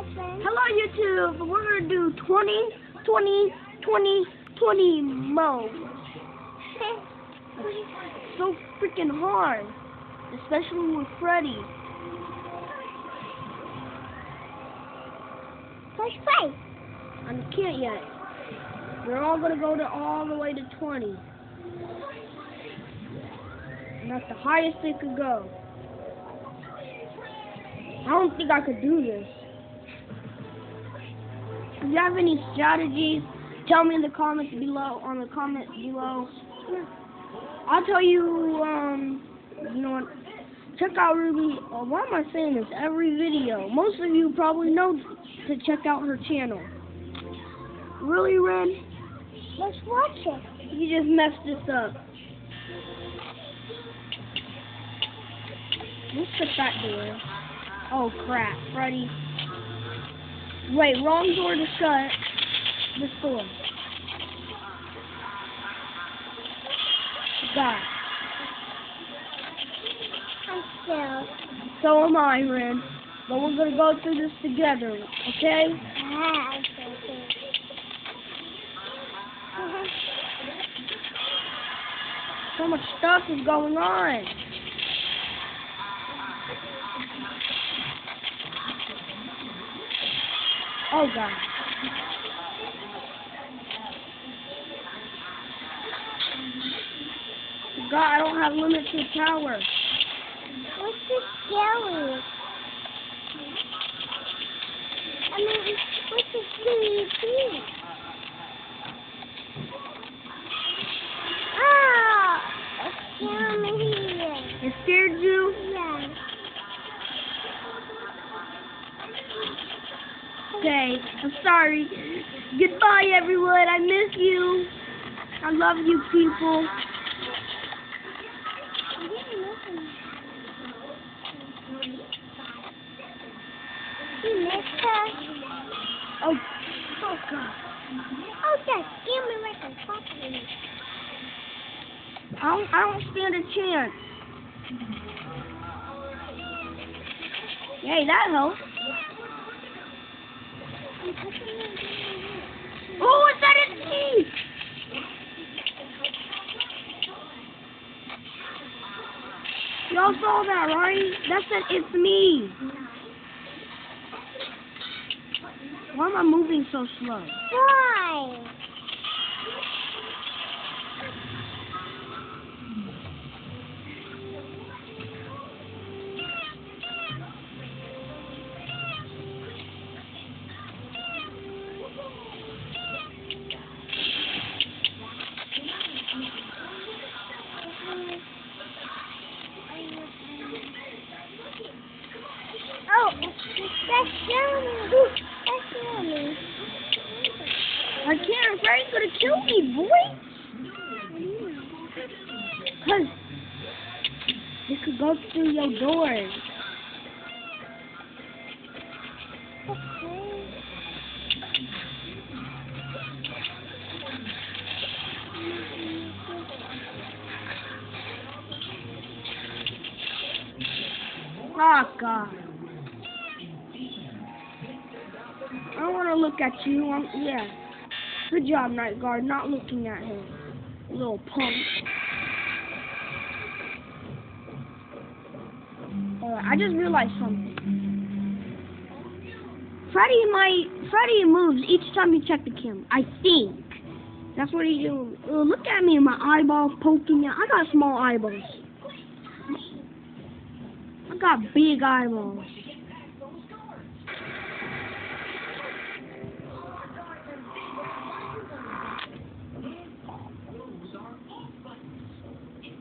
Hello YouTube, we're gonna do 20, 20, 20, 20 mode. So freaking hard, especially with Freddy. Push play. I can't yet. We're all gonna go to all the way to 20. And that's the highest they could go. I don't think I could do this. If you have any strategies, tell me in the comments below, on the comments below. I'll tell you, um, you know what, check out Ruby, uh, why am I saying this, every video. Most of you probably know to check out her channel. Really, Red? Let's watch it. You just messed this up. Let's shut that door. Oh crap, Freddy. Wait, wrong door to shut. the door. God. I'm still. So am I, Ren. But we're gonna go through this together, okay? Ah, still. So much stuff is going on. Oh god. God, I don't have limit to tower. What's this jelly? I mean, what's this TV? Oh, ah, it's scaring me. It scared you? Okay, I'm sorry. Goodbye, everyone. I miss you. I love you, people. You missed her? Oh, oh God. Oh, that scared me like a puppy. I don't, I don't stand a chance. Hey, that helps. Oh, is that his teeth? Y'all saw that, right? That said it's me. Why am I moving so slow? Why? I can't. Freddy's gonna kill me, boy. Cause it could go through your. Okay. Oh God. I don't want to look at you. I'm, yeah. Good job, Night Guard, not looking at him. Little punk. Uh, I just realized something. Freddy might. Freddy moves each time you check the camera. I think. That's what he's doing. Uh, look at me, my eyeballs poking out. I got small eyeballs. I got big eyeballs.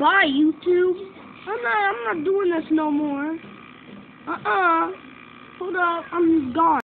Goodbye, YouTube. I'm not. I'm not doing this no more. Uh-uh. Hold up. I'm gone.